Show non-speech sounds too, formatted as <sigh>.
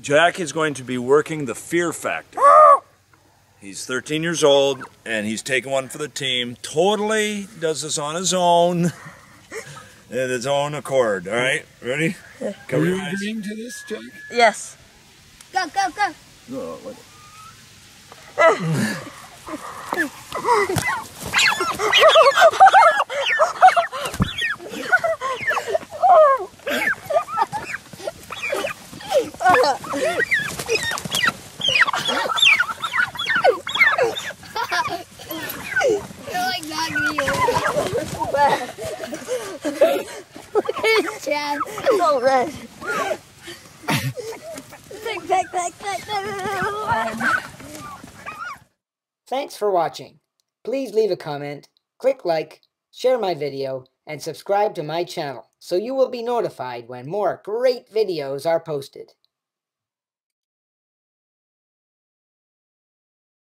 Jack is going to be working the fear factor. He's 13 years old and he's taking one for the team. Totally does this on his own. <laughs> At his own accord. All right, ready? Are you agreeing to this, Jack? Yes. Go, go, go. Oh, <laughs> Thanks for watching. Please leave a comment, click like, share my video, and subscribe to my channel so you will be notified when more great videos are posted.